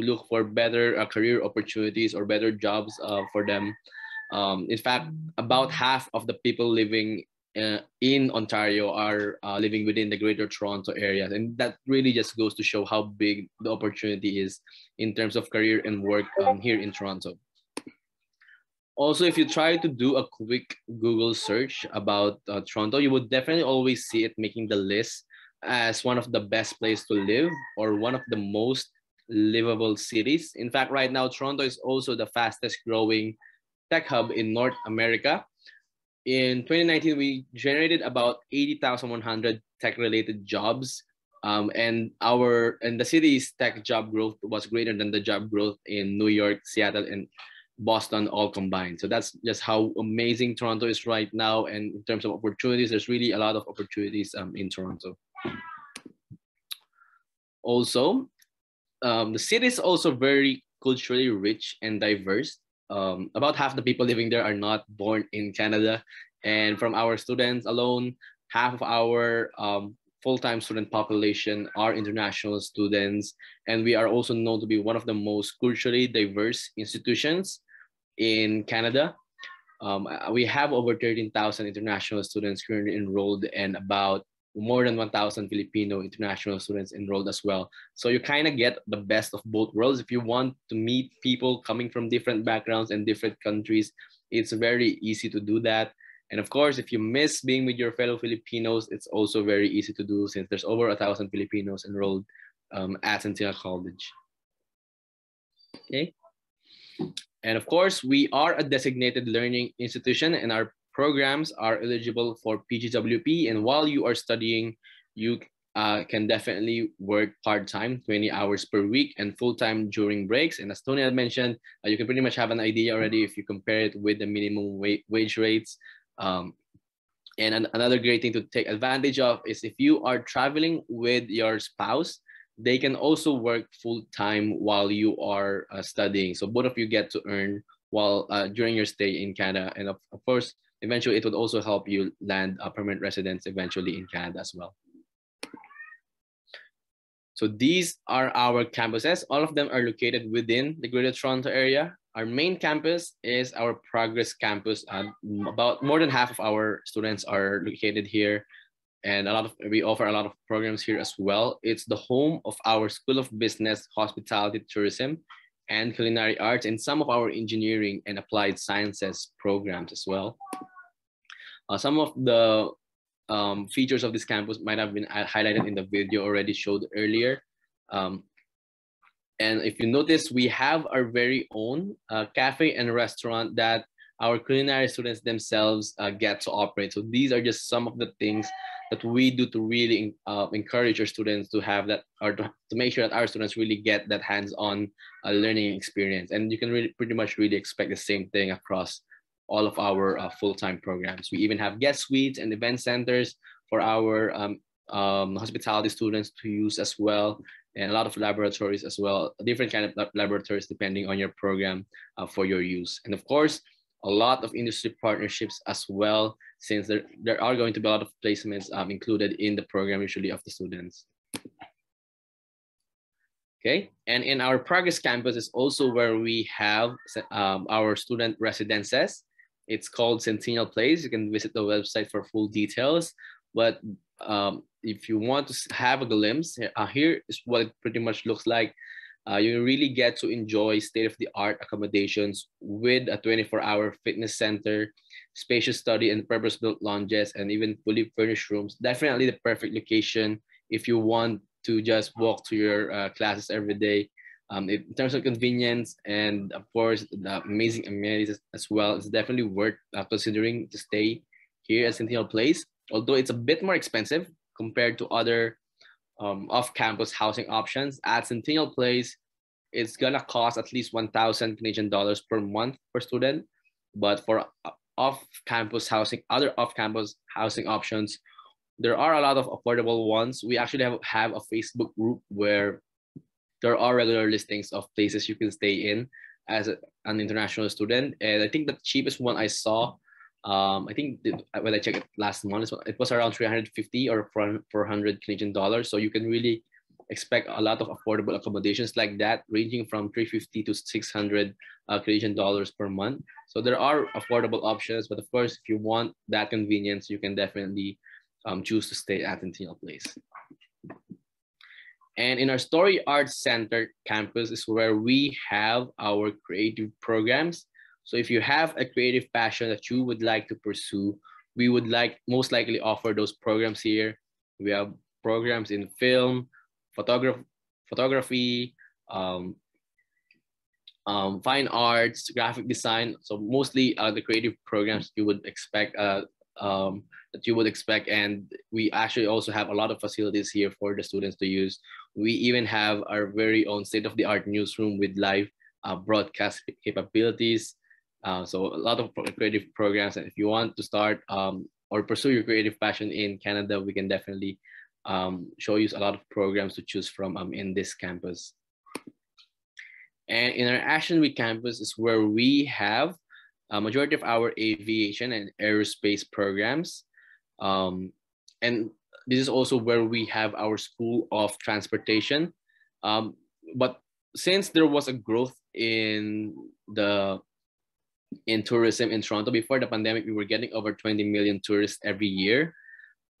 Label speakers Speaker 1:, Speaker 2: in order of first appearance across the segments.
Speaker 1: look for better uh, career opportunities or better jobs uh, for them. Um, in fact, about half of the people living uh, in Ontario are uh, living within the Greater Toronto area, and that really just goes to show how big the opportunity is in terms of career and work um, here in Toronto. Also, if you try to do a quick Google search about uh, Toronto, you would definitely always see it making the list as one of the best place to live or one of the most livable cities. In fact, right now, Toronto is also the fastest growing tech hub in North America. In 2019, we generated about 80,100 tech-related jobs, um, and our and the city's tech job growth was greater than the job growth in New York, Seattle, and Boston all combined. So that's just how amazing Toronto is right now. And in terms of opportunities, there's really a lot of opportunities um, in Toronto. Also, um, the city is also very culturally rich and diverse. Um, about half the people living there are not born in Canada. And from our students alone, half of our um, full-time student population are international students. And we are also known to be one of the most culturally diverse institutions in Canada. Um, we have over 13,000 international students currently enrolled and about more than 1,000 Filipino international students enrolled as well. So you kind of get the best of both worlds. If you want to meet people coming from different backgrounds and different countries, it's very easy to do that. And of course, if you miss being with your fellow Filipinos, it's also very easy to do since there's over a thousand Filipinos enrolled um, at Centennial College. Okay. And of course, we are a designated learning institution and our programs are eligible for PGWP. And while you are studying, you uh, can definitely work part-time, 20 hours per week and full-time during breaks. And as Tony had mentioned, uh, you can pretty much have an idea already if you compare it with the minimum wa wage rates. Um, and an another great thing to take advantage of is if you are traveling with your spouse, they can also work full-time while you are uh, studying. So both of you get to earn while uh, during your stay in Canada. And of, of course, eventually it would also help you land a permanent residence eventually in Canada as well. So these are our campuses. All of them are located within the Greater Toronto area. Our main campus is our Progress campus. Uh, about more than half of our students are located here. And a lot of we offer a lot of programs here as well. It's the home of our School of Business, Hospitality, Tourism, and culinary arts and some of our engineering and applied sciences programs as well. Uh, some of the um, features of this campus might have been highlighted in the video already showed earlier. Um, and if you notice, we have our very own uh, cafe and restaurant that our culinary students themselves uh, get to operate. So these are just some of the things that we do to really uh, encourage our students to have that or to, to, make sure that our students really get that hands-on uh, learning experience. And you can really pretty much really expect the same thing across all of our uh, full-time programs. We even have guest suites and event centers for our um, um, hospitality students to use as well and a lot of laboratories as well. Different kind of laboratories depending on your program uh, for your use. And of course a lot of industry partnerships as well, since there, there are going to be a lot of placements um, included in the program usually of the students. Okay, and in our Progress campus is also where we have um, our student residences. It's called Centennial Place. You can visit the website for full details. But um, if you want to have a glimpse, uh, here is what it pretty much looks like uh, you really get to enjoy state-of-the-art accommodations with a 24-hour fitness center, spacious study and purpose-built lounges, and even fully furnished rooms. Definitely the perfect location if you want to just walk to your uh, classes every day. Um, in terms of convenience and of course the amazing amenities as well, it's definitely worth uh, considering to stay here at Centennial Place. Although it's a bit more expensive compared to other um, off-campus housing options at Centennial Place, it's gonna cost at least 1,000 Canadian dollars per month per student. But for off-campus housing, other off-campus housing options, there are a lot of affordable ones. We actually have, have a Facebook group where there are regular listings of places you can stay in as a, an international student. And I think the cheapest one I saw um, I think when I checked last month, it was around 350 or 400 Canadian dollars. So you can really expect a lot of affordable accommodations like that, ranging from 350 to 600 uh, Canadian dollars per month. So there are affordable options, but of course, if you want that convenience, you can definitely um, choose to stay at Centennial Place. And in our Story Arts Center campus is where we have our creative programs. So if you have a creative passion that you would like to pursue, we would like most likely offer those programs here. We have programs in film, photograph photography, um, um, fine arts, graphic design. So mostly uh, the creative programs you would expect uh, um, that you would expect. And we actually also have a lot of facilities here for the students to use. We even have our very own state-of-the-art newsroom with live uh, broadcast capabilities. Uh, so a lot of creative programs. And if you want to start um, or pursue your creative passion in Canada, we can definitely um, show you a lot of programs to choose from um, in this campus. And in our Ashtonbee campus is where we have a majority of our aviation and aerospace programs. Um, and this is also where we have our School of Transportation. Um, but since there was a growth in the in tourism in Toronto before the pandemic, we were getting over 20 million tourists every year.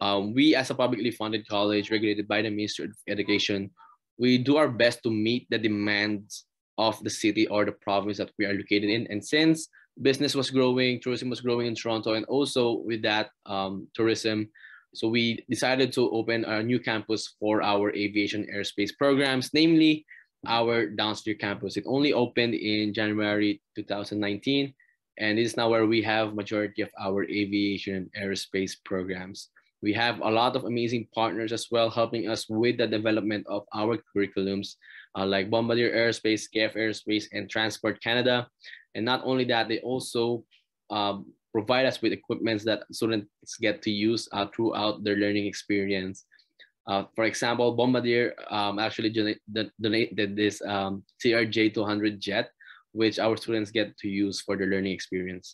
Speaker 1: Um, we, as a publicly funded college regulated by the Ministry of Education, we do our best to meet the demands of the city or the province that we are located in. And since business was growing, tourism was growing in Toronto, and also with that um, tourism. So we decided to open a new campus for our aviation aerospace programs, namely our Downsview campus. It only opened in January 2019, and this is now where we have majority of our aviation and aerospace programs. We have a lot of amazing partners as well, helping us with the development of our curriculums, uh, like Bombardier Aerospace, KF Aerospace, and Transport Canada. And not only that, they also um, provide us with equipments that students get to use uh, throughout their learning experience. Uh, for example, Bombardier um, actually donated this um, CRJ200 jet, which our students get to use for their learning experience.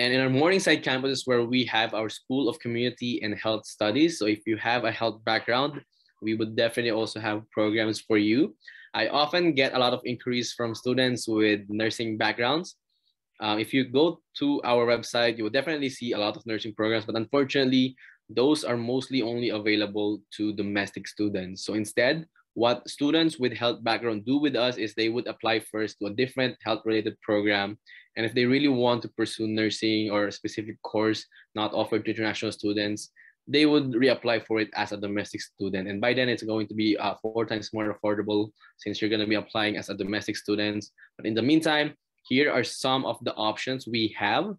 Speaker 1: And in our Morningside campus is where we have our School of Community and Health Studies. So if you have a health background, we would definitely also have programs for you. I often get a lot of inquiries from students with nursing backgrounds. Um, if you go to our website, you will definitely see a lot of nursing programs, but unfortunately, those are mostly only available to domestic students. So instead, what students with health background do with us is they would apply first to a different health related program. And if they really want to pursue nursing or a specific course not offered to international students, they would reapply for it as a domestic student. And by then it's going to be uh, four times more affordable since you're going to be applying as a domestic student. But in the meantime, here are some of the options we have.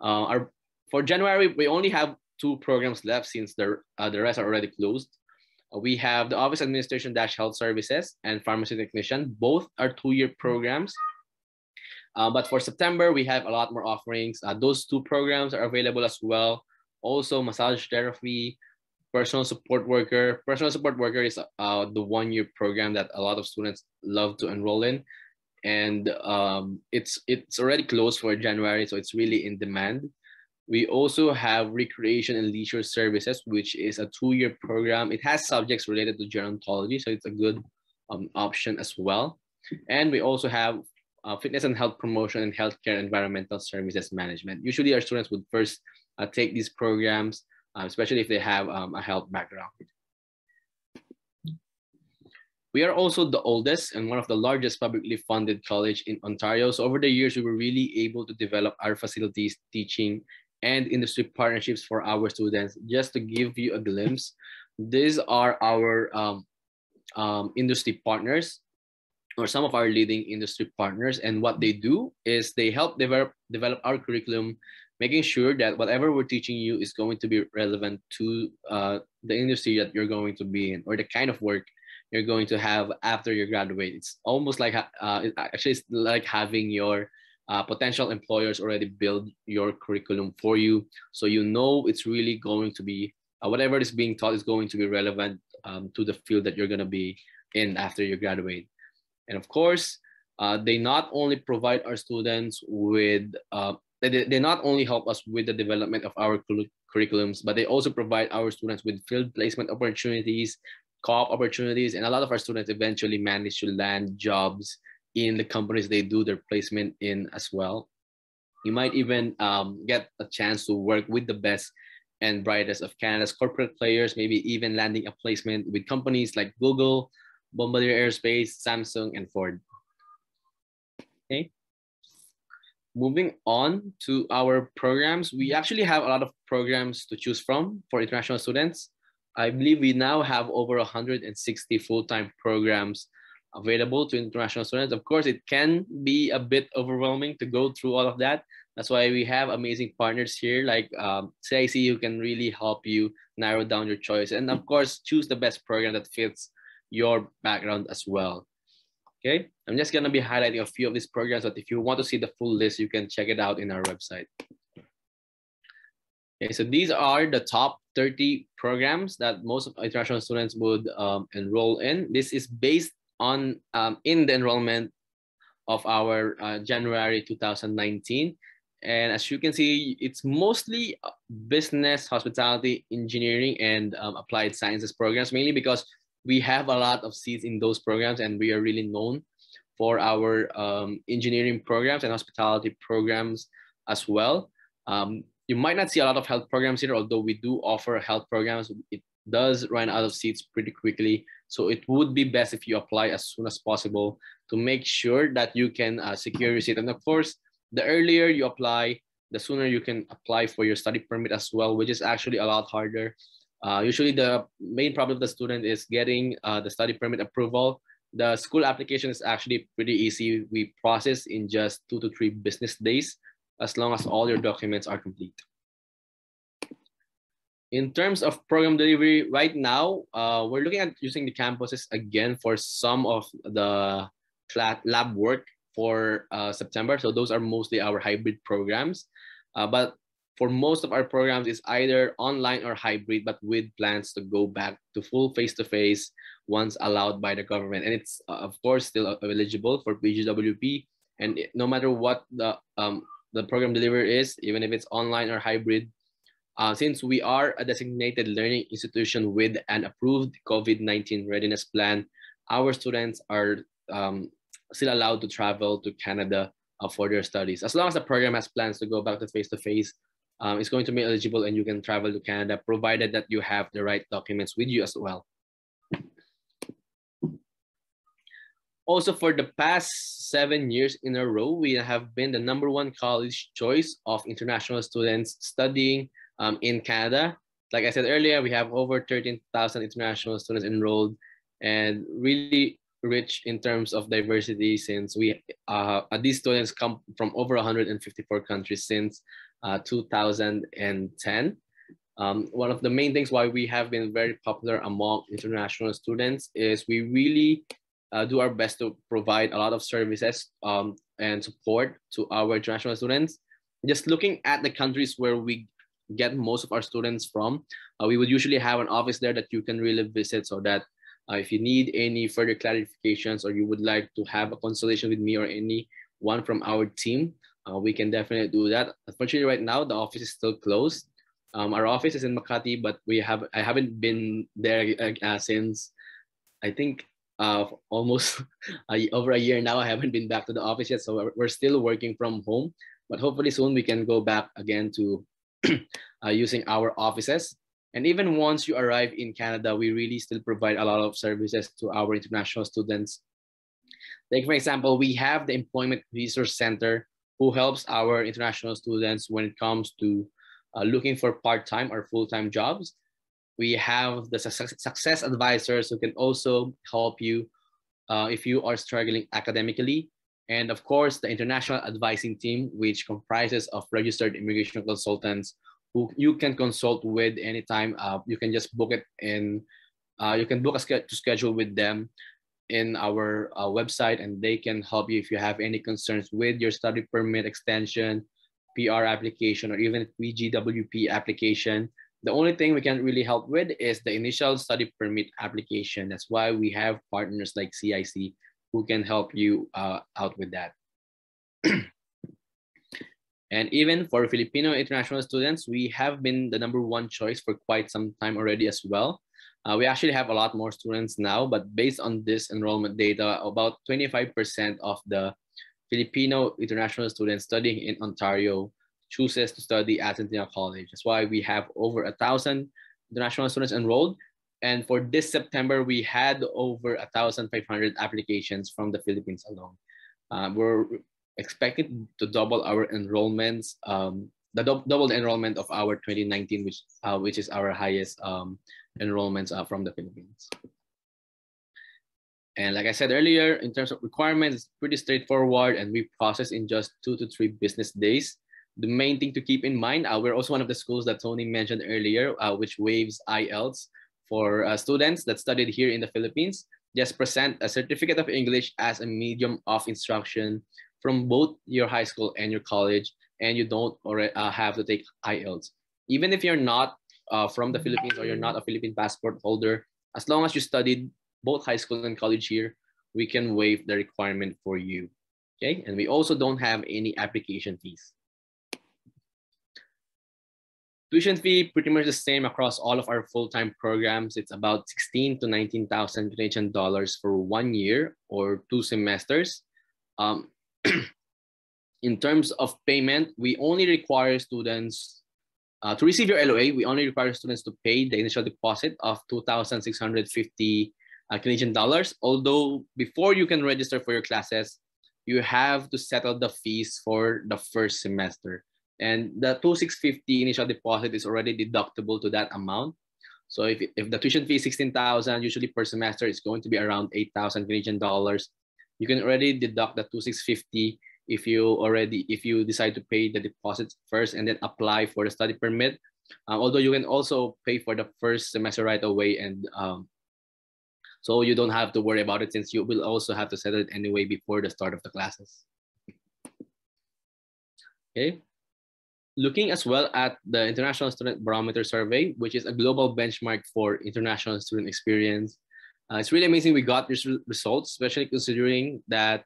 Speaker 1: Uh, our, for January, we only have two programs left since the, uh, the rest are already closed. Uh, we have the Office Administration Dash Health Services and Pharmacy Technician. Both are two-year programs. Uh, but for September, we have a lot more offerings. Uh, those two programs are available as well also massage therapy, personal support worker. Personal support worker is uh, the one year program that a lot of students love to enroll in. And um, it's it's already closed for January, so it's really in demand. We also have recreation and leisure services, which is a two-year program. It has subjects related to gerontology, so it's a good um, option as well. And we also have uh, fitness and health promotion and healthcare environmental services management. Usually our students would first uh, take these programs, uh, especially if they have um, a health background. We are also the oldest and one of the largest publicly funded college in Ontario. So over the years, we were really able to develop our facilities, teaching, and industry partnerships for our students. Just to give you a glimpse, these are our um, um, industry partners or some of our leading industry partners. And what they do is they help develop, develop our curriculum making sure that whatever we're teaching you is going to be relevant to uh, the industry that you're going to be in or the kind of work you're going to have after you graduate. It's almost like uh, actually it's like having your uh, potential employers already build your curriculum for you, so you know it's really going to be uh, whatever is being taught is going to be relevant um, to the field that you're going to be in after you graduate. And of course, uh, they not only provide our students with uh, they, they not only help us with the development of our curriculums, but they also provide our students with field placement opportunities, co-op opportunities, and a lot of our students eventually manage to land jobs in the companies they do their placement in as well. You might even um, get a chance to work with the best and brightest of Canada's corporate players, maybe even landing a placement with companies like Google, Bombardier Aerospace, Samsung, and Ford. Okay. Moving on to our programs, we actually have a lot of programs to choose from for international students. I believe we now have over 160 full-time programs available to international students. Of course, it can be a bit overwhelming to go through all of that. That's why we have amazing partners here like um, CIC who can really help you narrow down your choice. And of course, choose the best program that fits your background as well. Okay, I'm just gonna be highlighting a few of these programs, but if you want to see the full list, you can check it out in our website. Okay, so these are the top 30 programs that most international students would um, enroll in. This is based on um, in the enrollment of our uh, January 2019. And as you can see, it's mostly uh, business, hospitality, engineering, and um, applied sciences programs, mainly because we have a lot of seats in those programs and we are really known for our um, engineering programs and hospitality programs as well. Um, you might not see a lot of health programs here, although we do offer health programs. It does run out of seats pretty quickly. So it would be best if you apply as soon as possible to make sure that you can uh, secure your seat. And of course, the earlier you apply, the sooner you can apply for your study permit as well, which is actually a lot harder. Uh, usually the main problem of the student is getting uh, the study permit approval. The school application is actually pretty easy. We process in just two to three business days, as long as all your documents are complete. In terms of program delivery, right now, uh, we're looking at using the campuses again for some of the lab work for uh, September. So those are mostly our hybrid programs. Uh, but for most of our programs, it's either online or hybrid, but with plans to go back to full face-to-face once allowed by the government. And it's, uh, of course, still eligible for PGWP. And no matter what the, um, the program delivery is, even if it's online or hybrid, uh, since we are a designated learning institution with an approved COVID-19 readiness plan, our students are um, still allowed to travel to Canada uh, for their studies. As long as the program has plans to go back to face-to-face, um, it's going to be eligible and you can travel to Canada, provided that you have the right documents with you as well. Also, for the past seven years in a row, we have been the number one college choice of international students studying um, in Canada. Like I said earlier, we have over 13,000 international students enrolled and really rich in terms of diversity since we uh, these students come from over 154 countries since uh, 2010. Um, one of the main things why we have been very popular among international students is we really uh, do our best to provide a lot of services um, and support to our international students. Just looking at the countries where we get most of our students from. Uh, we would usually have an office there that you can really visit so that uh, if you need any further clarifications or you would like to have a consultation with me or any one from our team, uh, we can definitely do that. Unfortunately, right now the office is still closed. Um, our office is in Makati, but we have I haven't been there uh, since I think uh, almost over a year now. I haven't been back to the office yet, so we're, we're still working from home. But hopefully soon we can go back again to uh, using our offices. And even once you arrive in Canada, we really still provide a lot of services to our international students. Like for example, we have the Employment Resource Center who helps our international students when it comes to uh, looking for part-time or full-time jobs. We have the success, advisors who can also help you uh, if you are struggling academically. And of course, the international advising team, which comprises of registered immigration consultants who you can consult with anytime. Uh, you can just book it in, uh, you can book a to schedule with them in our uh, website and they can help you if you have any concerns with your study permit extension, PR application, or even PGWP application. The only thing we can really help with is the initial study permit application. That's why we have partners like CIC who can help you uh, out with that. And even for Filipino international students, we have been the number one choice for quite some time already as well. Uh, we actually have a lot more students now, but based on this enrollment data, about 25% of the Filipino international students studying in Ontario chooses to study at Centennial College. That's why we have over a thousand international students enrolled. And for this September, we had over 1,500 applications from the Philippines alone. Uh, we're expected to double our enrollments, um, the do double the enrollment of our 2019, which uh, which is our highest um, enrollments uh, from the Philippines. And like I said earlier, in terms of requirements, it's pretty straightforward and we process in just two to three business days. The main thing to keep in mind, uh, we're also one of the schools that Tony mentioned earlier, uh, which waives IELTS for uh, students that studied here in the Philippines. Just present a certificate of English as a medium of instruction from both your high school and your college, and you don't already uh, have to take IELTS. Even if you're not uh, from the Philippines or you're not a Philippine passport holder, as long as you studied both high school and college here, we can waive the requirement for you. Okay, and we also don't have any application fees. Tuition fee pretty much the same across all of our full-time programs. It's about 16 to 19,000 Canadian dollars for one year or two semesters. Um, in terms of payment, we only require students uh, to receive your LOA, we only require students to pay the initial deposit of 2,650 uh, Canadian dollars. Although before you can register for your classes, you have to settle the fees for the first semester. And the 2,650 initial deposit is already deductible to that amount. So if, if the tuition fee is 16,000, usually per semester, it's going to be around 8,000 Canadian dollars. You can already deduct the 2,650 if you already if you decide to pay the deposit first and then apply for the study permit uh, although you can also pay for the first semester right away and um, so you don't have to worry about it since you will also have to settle it anyway before the start of the classes okay looking as well at the international student barometer survey which is a global benchmark for international student experience uh, it's really amazing we got these results especially considering that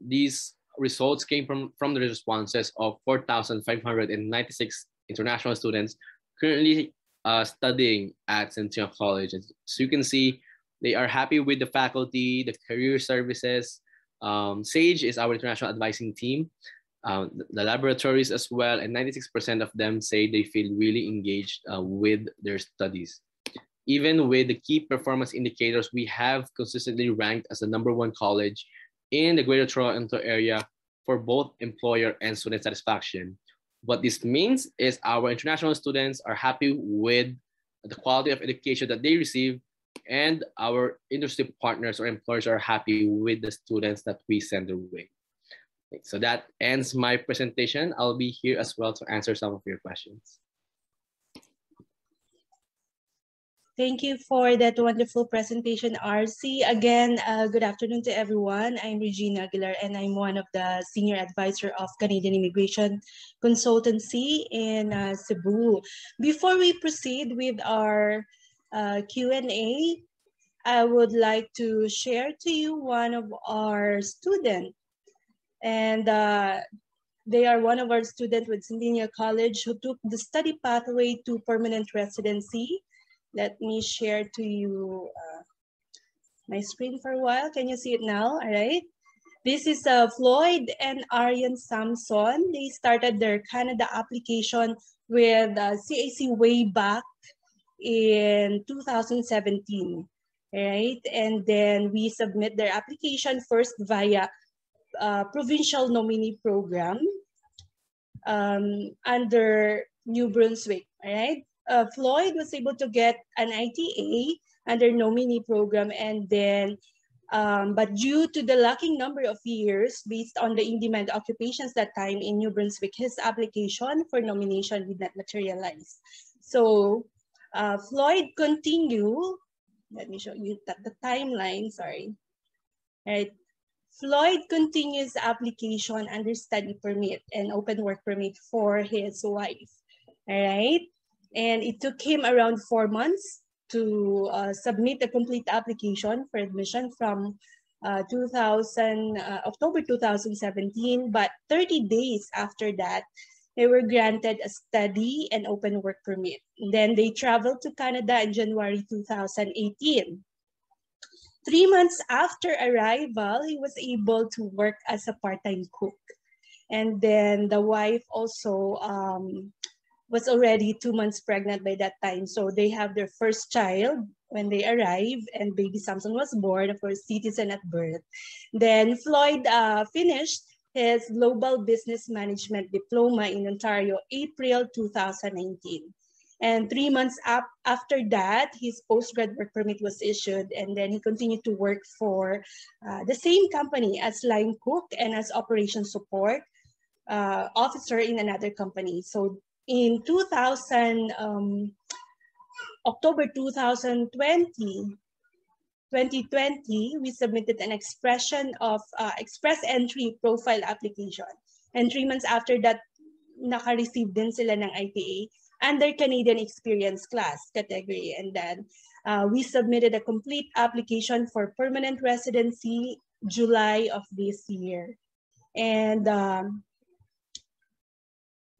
Speaker 1: these results came from, from the responses of 4,596 international students currently uh, studying at Centennial College. So you can see they are happy with the faculty, the career services. Um, SAGE is our international advising team, um, the laboratories as well, and 96% of them say they feel really engaged uh, with their studies. Even with the key performance indicators, we have consistently ranked as the number one college in the Greater Toronto area for both employer and student satisfaction. What this means is our international students are happy with the quality of education that they receive and our industry partners or employers are happy with the students that we send their way. So that ends my presentation. I'll be here as well to answer some of your questions.
Speaker 2: Thank you for that wonderful presentation, RC. Again, uh, good afternoon to everyone. I'm Regina Aguilar, and I'm one of the Senior Advisor of Canadian Immigration Consultancy in uh, Cebu. Before we proceed with our uh, Q&A, I would like to share to you one of our students. And uh, they are one of our students with Centennial College who took the study pathway to permanent residency let me share to you uh, my screen for a while. Can you see it now? All right. This is uh, Floyd and Arian Samson. They started their Canada application with uh, CIC way back in 2017, right? And then we submit their application first via uh, provincial nominee program um, under New Brunswick, right? uh, Floyd was able to get an ITA under nominee program and then um, but due to the lacking number of years based on the in-demand occupations that time in New Brunswick, his application for nomination did not materialize. So uh, Floyd continued, let me show you the, the timeline, sorry. Right. Floyd continues application under study permit and open work permit for his wife. All right. And it took him around four months to uh, submit a complete application for admission from uh, 2000, uh, October 2017. But 30 days after that, they were granted a study and open work permit. Then they traveled to Canada in January 2018. Three months after arrival, he was able to work as a part-time cook. And then the wife also um, was already two months pregnant by that time. So they have their first child when they arrive and baby Samson was born, of course, citizen at birth. Then Floyd uh, finished his Global Business Management Diploma in Ontario, April 2019. And three months up after that, his postgrad work permit was issued, and then he continued to work for uh, the same company as line cook and as operation support uh, officer in another company. So in 2000, um, October 2020, 2020, we submitted an expression of uh, express entry profile application. And three months after that, naka-receive din sila ng ITA under Canadian Experience Class category. And then uh, we submitted a complete application for permanent residency July of this year. And um,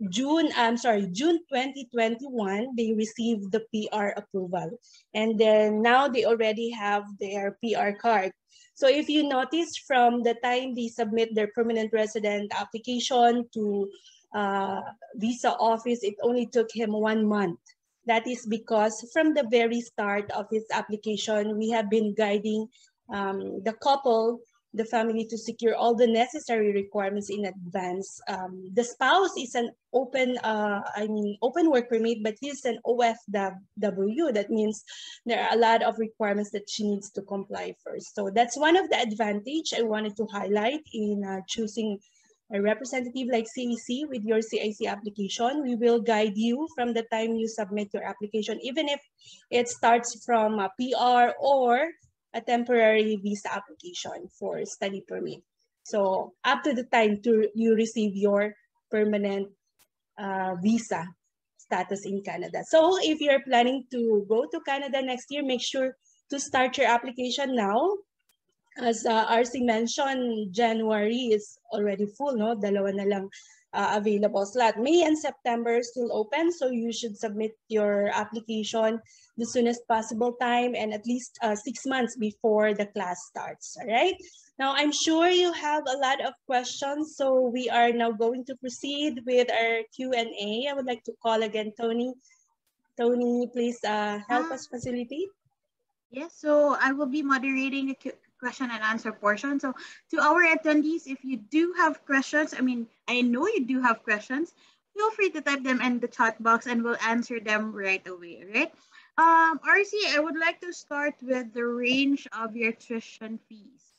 Speaker 2: June, I'm sorry, June 2021, they received the PR approval. And then now they already have their PR card. So if you notice from the time they submit their permanent resident application to uh, visa office, it only took him one month. That is because from the very start of his application, we have been guiding um, the couple the family to secure all the necessary requirements in advance. Um, the spouse is an open, uh, I mean, open work permit, but he's an OFW. That means there are a lot of requirements that she needs to comply first. So that's one of the advantage I wanted to highlight in uh, choosing a representative like CIC with your CIC application. We will guide you from the time you submit your application, even if it starts from a PR or a temporary visa application for study permit. So up to the time to you receive your permanent uh, visa status in Canada. So if you're planning to go to Canada next year, make sure to start your application now. As uh, RC mentioned, January is already full, no? Dalawa na lang uh, available slot. May and September still open, so you should submit your application the soonest possible time and at least uh, six months before the class starts, all right? Now, I'm sure you have a lot of questions, so we are now going to proceed with our Q&A. I would like to call again Tony. Tony, please uh, help uh, us facilitate.
Speaker 3: Yes, so I will be moderating the question and answer portion. So to our attendees, if you do have questions, I mean, I know you do have questions, feel free to type them in the chat box and we'll answer them right away, right? Um, RC, I would like to start with the range of your tuition fees.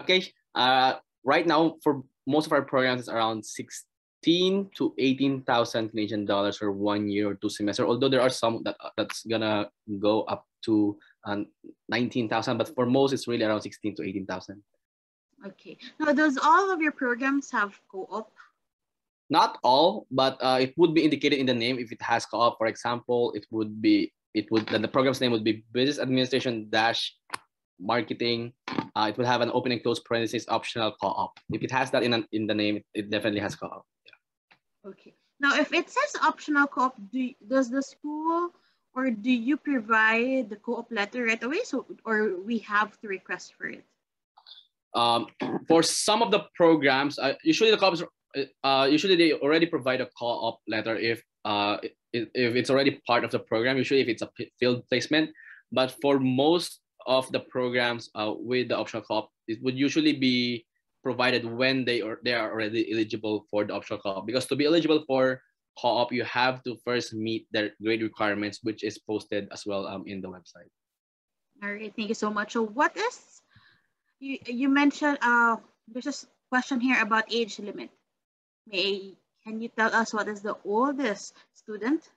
Speaker 1: Okay, uh, right now for most of our programs, it's around 16 to 18,000 Canadian dollars for one year or two semester. Although there are some that that's gonna go up to uh, 19,000, but for most, it's really around 16 to 18,000.
Speaker 3: Okay. Now, does all of your programs have co-op
Speaker 1: not all, but uh, it would be indicated in the name if it has co-op. For example, it would be it would then the program's name would be business administration dash marketing. Uh, it would have an open and close parenthesis optional co-op. If it has that in an, in the name, it definitely has co-op.
Speaker 3: Yeah. Okay. Now, if it says optional co-op, do, does the school or do you provide the co-op letter right away? So, or we have to request for it?
Speaker 1: Um, for some of the programs, uh, usually the co-ops uh, usually they already provide a co-op letter if uh, if, it's already part of the program. Usually if it's a field placement, but for most of the programs uh, with the optional co-op, it would usually be provided when they are they are already eligible for the optional co-op. Because to be eligible for co-op, you have to first meet their grade requirements, which is posted as well um, in the website.
Speaker 3: All right, thank you so much. So what is you you mentioned uh there's a question here about age limit. May can you tell us what is the oldest student?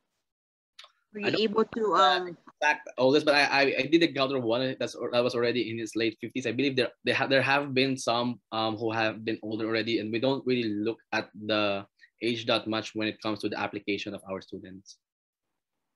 Speaker 3: Were you able to um
Speaker 1: exact oldest, but I, I, I did encounter one that's that was already in his late 50s. I believe there they have there have been some um who have been older already, and we don't really look at the age that much when it comes to the application of our students.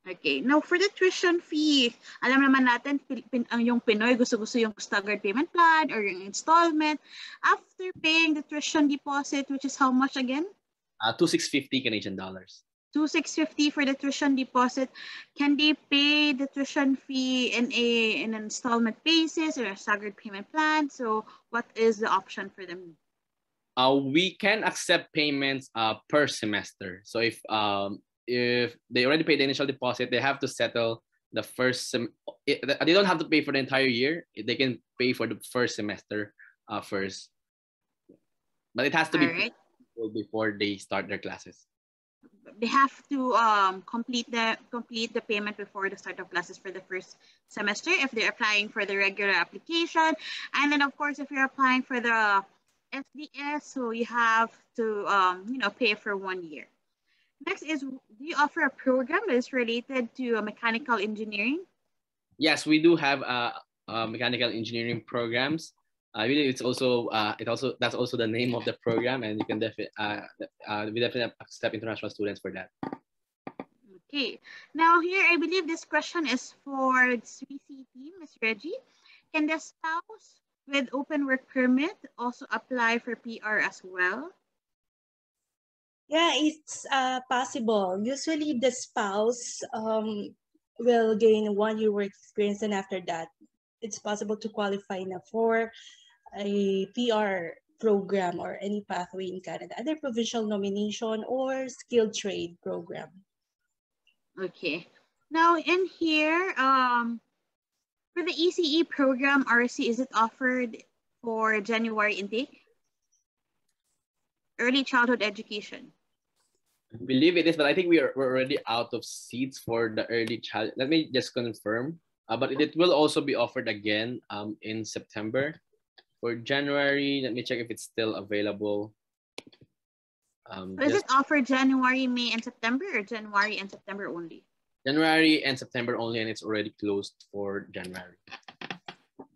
Speaker 3: Okay. Now, for the tuition fee, alam naman natin, pin, ang yung Pinoy gusto-gusto yung staggered payment plan or yung installment. After paying the tuition deposit, which is how much again?
Speaker 1: Uh, two six fifty Canadian dollars.
Speaker 3: Two six fifty for the tuition deposit. Can they pay the tuition fee in a in an installment basis or a staggered payment plan? So what is the option for them?
Speaker 1: Uh, we can accept payments uh, per semester. So if um, if they already paid the initial deposit, they have to settle the first sem- it, they don't have to pay for the entire year. They can pay for the first semester uh, first, but it has to be
Speaker 3: right.
Speaker 1: before they start their classes.
Speaker 3: They have to um, complete the complete the payment before the start of classes for the first semester if they're applying for the regular application, and then of course if you're applying for the SDS, so you have to um, you know pay for one year. Next is, do you offer a program that is related to mechanical engineering?
Speaker 1: Yes, we do have uh, uh, mechanical engineering programs. I believe it's also uh, it also that's also the name of the program, and you can definitely uh, uh, we definitely accept international students for that.
Speaker 3: Okay, now here I believe this question is for the 3CT, Ms. Reggie. Can the spouse with open work permit also apply for PR as well?
Speaker 2: Yeah, it's uh, possible. Usually the spouse um, will gain one year work experience and after that, it's possible to qualify na for a PR program or any pathway in Canada, either provincial nomination or skilled trade program.
Speaker 3: Okay. Now in here, um, for the ECE program, RC, is it offered for January intake? Early childhood education.
Speaker 1: I believe it is, but I think we are we're already out of seats for the early child. Let me just confirm. Uh, but it, will also be offered again um, in September. For January, let me check if it's still available.
Speaker 3: Um, is it offered January, May, and September, or January and September only?
Speaker 1: January and September only, and it's already closed for January.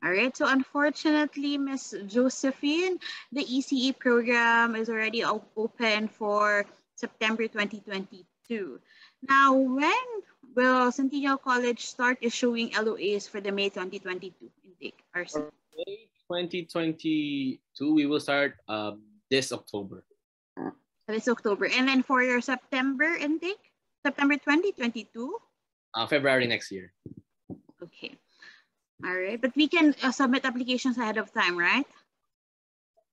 Speaker 3: All right, so unfortunately, Miss Josephine, the ECE program is already open for September 2022. Now, when will Centennial College start issuing LOAs for the May 2022 intake?
Speaker 1: RC? May 2022, we will start uh, this October.
Speaker 3: This October. And then for your September intake, September 2022?
Speaker 1: Uh, February next year.
Speaker 3: Okay. All right. But we can uh, submit applications ahead of time, right?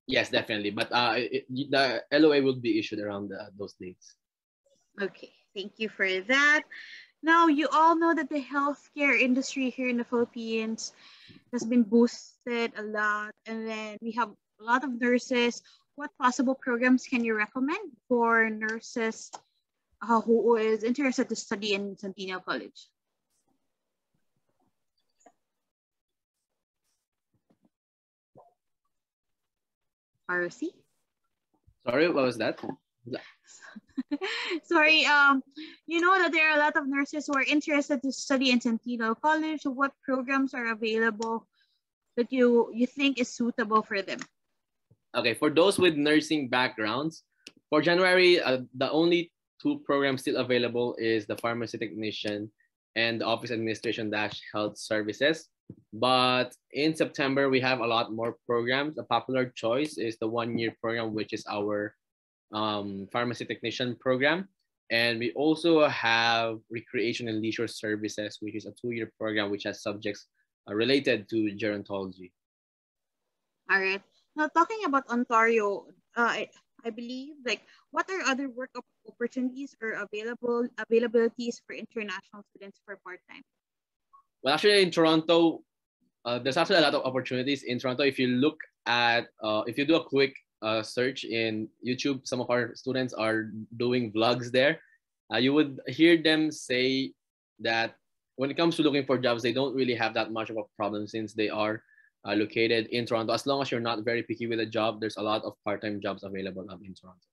Speaker 1: Yes, definitely. But uh, it, the LOA will be issued around the, those dates.
Speaker 3: Okay, thank you for that. Now, you all know that the healthcare industry here in the Philippines has been boosted a lot. And then we have a lot of nurses. What possible programs can you recommend for nurses uh, who is interested to study in Centennial College? ROC?
Speaker 1: Sorry, what was that?
Speaker 3: Sorry, um, you know that there are a lot of nurses who are interested to study in Centennial College. What programs are available that you, you think is suitable for them?
Speaker 1: Okay, for those with nursing backgrounds, for January, uh, the only two programs still available is the pharmacy technician and the office administration dash health services. But in September, we have a lot more programs. A popular choice is the one-year program, which is our um, pharmacy technician program. And we also have recreation and leisure services, which is a two-year program which has subjects uh, related to gerontology.
Speaker 3: All right. Now talking about Ontario, uh, I, I believe like what are other work opportunities or available availabilities for international students for part-time?
Speaker 1: Well, actually, in Toronto, uh, there's actually a lot of opportunities in Toronto. If you look at, uh, if you do a quick uh, search in YouTube, some of our students are doing vlogs there. Uh, you would hear them say that when it comes to looking for jobs, they don't really have that much of a problem since they are uh, located in Toronto. As long as you're not very picky with a job, there's a lot of part-time jobs available um, in Toronto.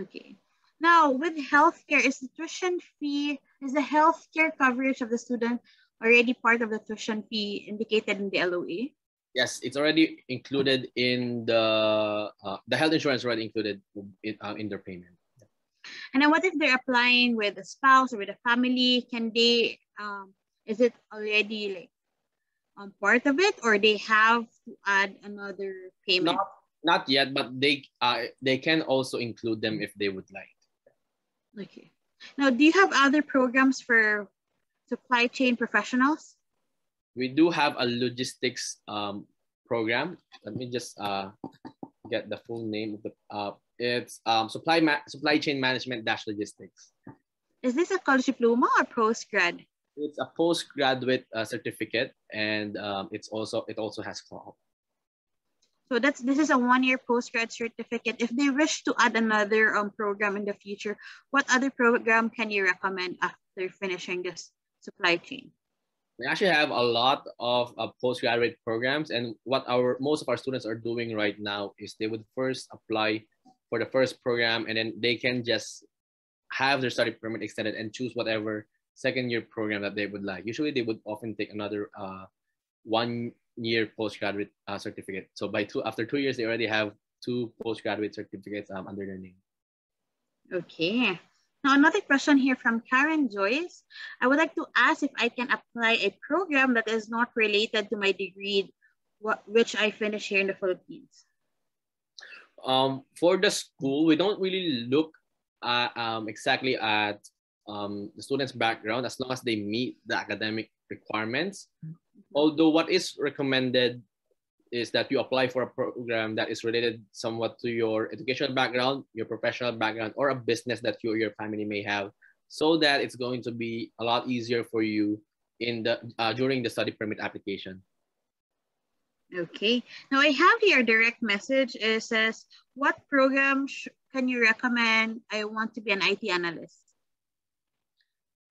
Speaker 3: Okay. Now, with healthcare, is the tuition fee, is the healthcare coverage of the student already part of the tuition fee indicated in the LOA?
Speaker 1: Yes, it's already included in the uh, the health insurance already included in, uh, in their payment.
Speaker 3: And then what if they're applying with a spouse or with a family? Can they, um, is it already like um, part of it or they have to add another payment?
Speaker 1: Not, Not yet, but they uh, they can also include them if they would like.
Speaker 3: Okay. Now, do you have other programs for supply chain professionals?
Speaker 1: We do have a logistics um, program. Let me just uh, get the full name of the. Uh, it's um, supply ma- supply chain management dash logistics.
Speaker 3: Is this a college diploma or postgrad?
Speaker 1: It's a postgraduate uh, certificate, and um, it's also it also has co-op.
Speaker 3: So that's this is a one-year postgrad certificate. If they wish to add another um, program in the future, what other program can you recommend after finishing this supply chain?
Speaker 1: We actually have a lot of uh, postgraduate programs, and what our most of our students are doing right now is they would first apply for the first program, and then they can just have their study permit extended and choose whatever second year program that they would like. Usually, they would often take another uh, one year postgraduate uh, certificate. So by two after two years, they already have two postgraduate certificates um, under their name.
Speaker 3: Okay. Now another question here from Karen Joyce. I would like to ask if I can apply a program that is not related to my degree, what, which I finished here in the Philippines.
Speaker 1: Um, for the school, we don't really look at, um, exactly at um, the student's background as long as they meet the academic requirements. Although what is recommended is that you apply for a program that is related somewhat to your educational background, your professional background, or a business that you or your family may have, so that it's going to be a lot easier for you in the uh, during the study permit application.
Speaker 3: Okay. Now I have here a direct message. It says, what program can you recommend? I want to be an IT analyst.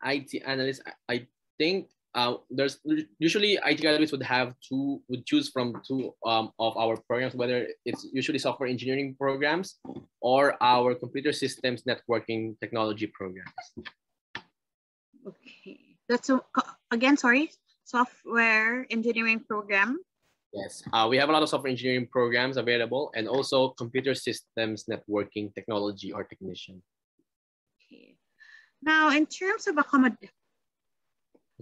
Speaker 1: IT analyst, I think uh, there's usually IT graduates would have two would choose from two um, of our programs, whether it's usually software engineering programs or our computer systems networking technology programs.
Speaker 3: Okay, that's a, again sorry, software engineering program.
Speaker 1: Yes, uh, we have a lot of software engineering programs available, and also computer systems networking technology or technician.
Speaker 3: Okay, now in terms of accommodation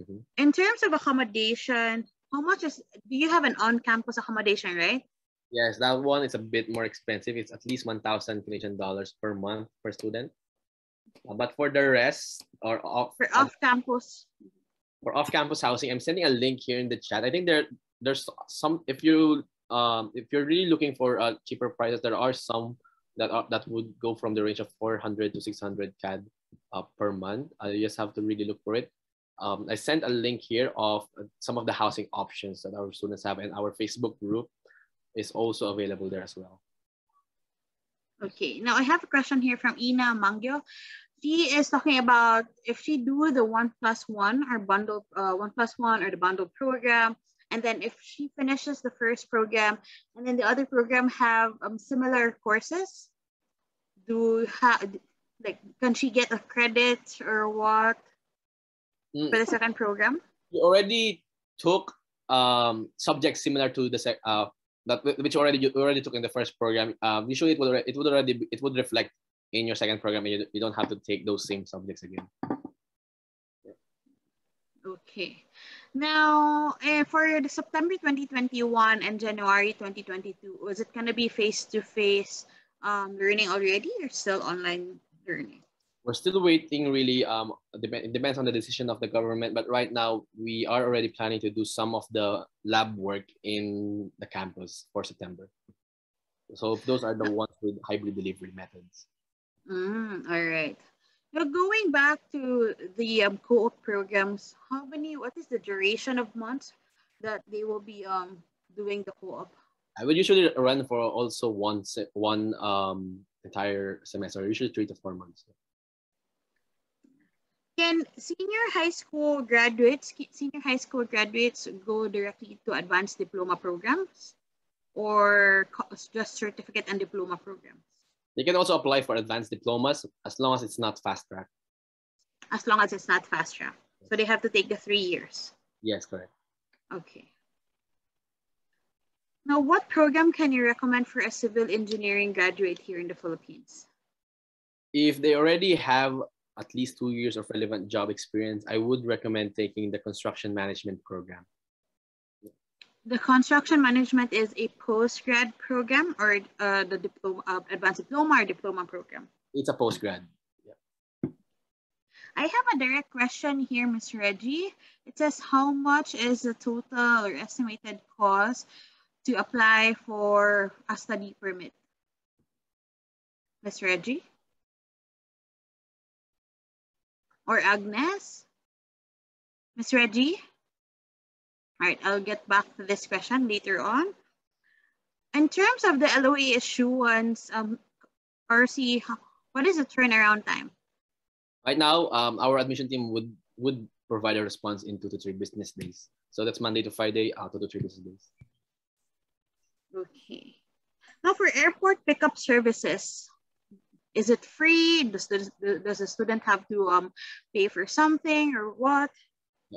Speaker 3: Mm-hmm. In terms of accommodation, how much is, do you have an on-campus accommodation, right?
Speaker 1: Yes, that one is a bit more expensive. It's at least 1,000 Canadian dollars per month per student. Uh, but for the rest, or off,
Speaker 3: for off-campus,
Speaker 1: for off-campus housing, I'm sending a link here in the chat. I think there there's some if you um if you're really looking for uh, cheaper prices, there are some that are, that would go from the range of 400 to 600 CAD uh, per month. Uh, you just have to really look for it um, I sent a link here of some of the housing options that our students have and our Facebook group is also available there as well.
Speaker 3: Okay, now I have a question here from Ina Mangyo. She is talking about if she do the one plus one or bundle, uh, one plus one or the bundle program, and then if she finishes the first program and then the other program have um, similar courses, do have like can she get a credit or what?
Speaker 1: Mm.
Speaker 3: for the second program?
Speaker 1: You already took um, subjects similar to the sec, uh, that which already you already took in the first program. Um, usually it would it would already it would reflect in your second program. You, you don't have to take those same subjects again.
Speaker 3: Okay. Now, eh, for the September 2021 and January 2022, was it going to be face-to-face um, learning already or still online learning?
Speaker 1: We're still waiting really um it depends on the decision of the government but right now we are already planning to do some of the lab work in the campus for september. So those are the ones with hybrid delivery methods.
Speaker 3: Mm, all right now going back to the um, co-op programs how many what is the duration of months that they will be um doing the co-op?
Speaker 1: I would usually run for also one one um entire semester usually three to four months
Speaker 3: can senior high school graduates, senior high school graduates go directly to advanced diploma programs or just certificate and diploma programs?
Speaker 1: They can also apply for advanced diplomas as long as it's not fast track.
Speaker 3: As long as it's not fast track. So they have to take the three years.
Speaker 1: Yes, correct.
Speaker 3: Okay. Now, what program can you recommend for a civil engineering graduate here in the Philippines?
Speaker 1: If they already have at least two years of relevant job experience, I would recommend taking the construction management program.
Speaker 3: the construction management is a post-grad program or uh, the diploma, uh, advanced diploma or diploma program?
Speaker 1: It's a post-grad.
Speaker 3: I have a direct question here, Ms. Reggie. It says, how much is the total or estimated cost to apply for a study permit? Ms. Reggie? Or Agnes? Ms. Reggie? All right, I'll get back to this question later on. In terms of the LOA issuance, um, RC, what is the turnaround time?
Speaker 1: Right now, um, our admission team would would provide a response in two to three business days. So that's Monday to Friday, uh, two to three business days.
Speaker 3: Okay. Now for airport pickup services, is it free? Does the, does the student have to um, pay for something or what?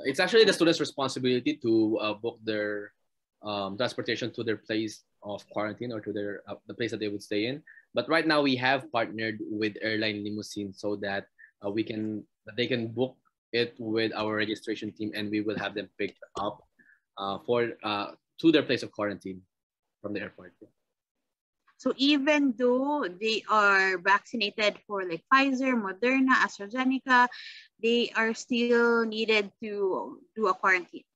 Speaker 1: It's actually the student's responsibility to uh, book their um, transportation to their place of quarantine or to their uh, the place that they would stay in. But right now we have partnered with airline limousine so that uh, we can they can book it with our registration team and we will have them picked up uh, for uh, to their place of quarantine from the airport.
Speaker 3: So even though they are vaccinated for like Pfizer, Moderna, AstraZeneca, they are still needed to do a quarantine.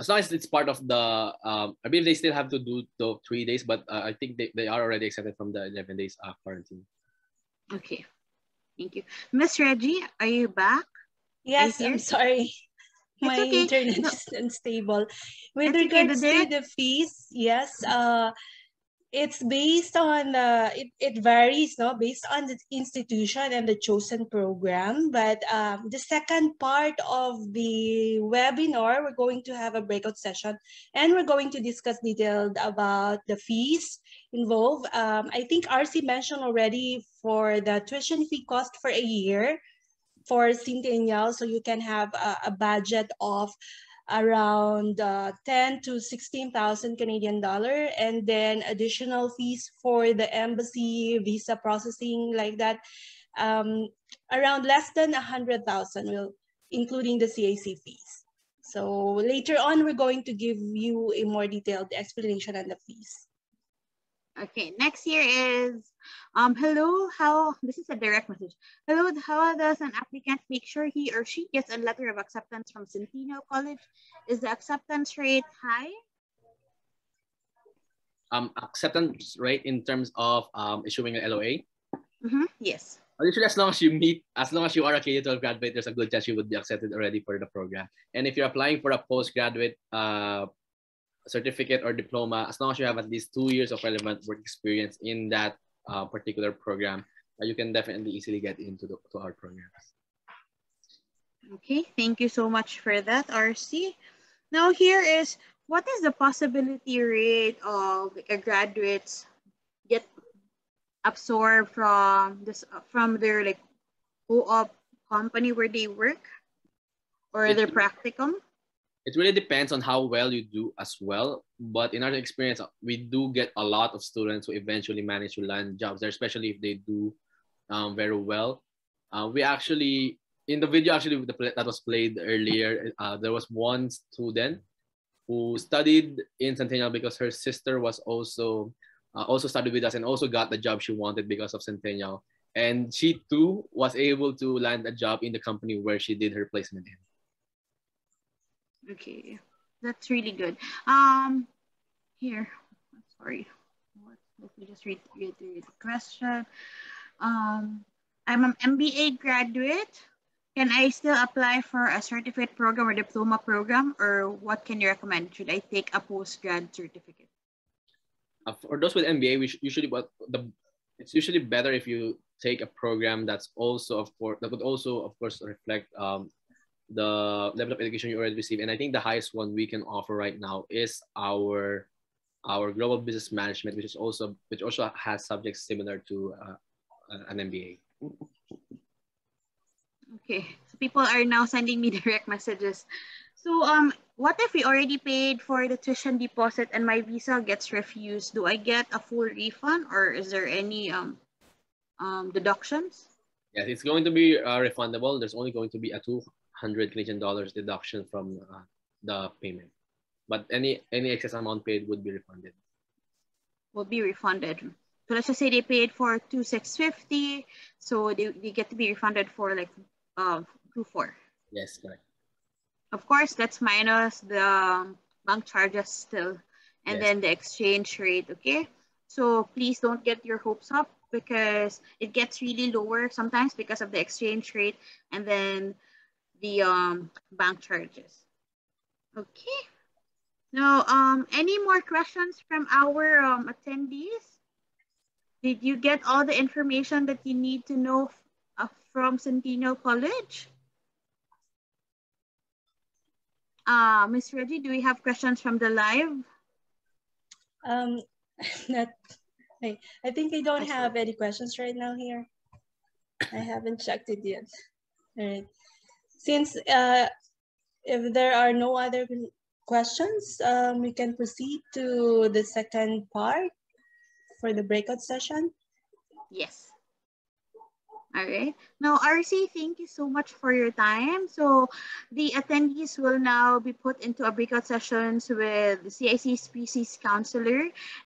Speaker 1: As long as it's part of the, um, I believe they still have to do the three days, but uh, I think they, they are already accepted from the 11 days uh, quarantine.
Speaker 3: Okay. Thank you. Miss Reggie, are you back?
Speaker 2: Yes, I'm sorry. My okay. internet no. is unstable. With That's regards okay. to the fees, yes, uh, it's based on uh, it, it varies no based on the institution and the chosen program. But um, the second part of the webinar we're going to have a breakout session and we're going to discuss detailed about the fees involved. Um, i think rc mentioned already for the tuition fee cost for a year for centennial so you can have a, a budget of around uh, 10 to 16,000 Canadian dollar and then additional fees for the embassy, visa processing like that, um, around less than 100,000 will including the CIC fees. So later on, we're going to give you a more detailed explanation on the fees.
Speaker 3: Okay, next here is, um, hello, how, this is a direct message. Hello, how does an applicant make sure he or she gets a letter of acceptance from Centennial College? Is the acceptance rate high?
Speaker 1: Um, acceptance rate in terms of um, issuing an LOA?
Speaker 3: Mm -hmm. Yes.
Speaker 1: Usually, as long as you meet, as long as you are a K-12 graduate, there's a good chance you would be accepted already for the program. And if you're applying for a postgraduate uh, certificate or diploma, as long as you have at least two years of relevant work experience in that uh, particular program, uh, you can definitely easily get into the, to our programs.
Speaker 3: Okay, thank you so much for that, RC. Now here is, what is the possibility rate of a graduates get absorbed from this from their like co-op company where they work or it, their practicum?
Speaker 1: It really depends on how well you do as well. But in our experience, we do get a lot of students who eventually manage to land jobs there, especially if they do um, very well. Uh, we actually, in the video actually that was played earlier, uh, there was one student who studied in Centennial because her sister was also uh, also studied with us and also got the job she wanted because of Centennial. And she too was able to land a job in the company where she did her placement in.
Speaker 3: Okay, that's really good. Um, here, sorry. Let me just read, read, read the question. Um, I'm an MBA graduate. Can I still apply for a certificate program or diploma program, or what can you recommend? Should I take a post-grad certificate?
Speaker 1: Uh, for those with MBA, we usually what the it's usually better if you take a program that's also of course that would also of course reflect um, the level of education you already receive. And I think the highest one we can offer right now is our our global business management, which is also which also has subjects similar to uh, an MBA.
Speaker 3: Okay, so people are now sending me direct messages. So um, what if we already paid for the tuition deposit and my visa gets refused? Do I get a full refund or is there any um, um, deductions?
Speaker 1: Yes, it's going to be uh, refundable. There's only going to be a two 100 Canadian dollars deduction from uh, the payment. but any any excess amount paid would be refunded.
Speaker 3: Will be refunded. So let's just say they paid for two six fifty, so they, they get to be refunded for like uh two four.
Speaker 1: Yes, correct.
Speaker 3: Of course, that's minus the um, bank charges still, and
Speaker 1: Yes.
Speaker 3: then the exchange rate. Okay, so please don't get your hopes up because it gets really lower sometimes because of the exchange rate and then the um bank charges. Okay. Now, um, any more questions from our um, attendees? Did you get all the information that you need to know uh, from Centennial College? Uh, Ms. Reggie, do we have questions from the live?
Speaker 2: Um, not, I, I think I don't have any questions right now here. I haven't checked it yet. All right. Since uh, if there are no other questions, um, we can proceed to the second part for the breakout session.
Speaker 3: Yes. All right. Now, RC, thank you so much for your time. So the attendees will now be put into a breakout sessions with the CIC species counselor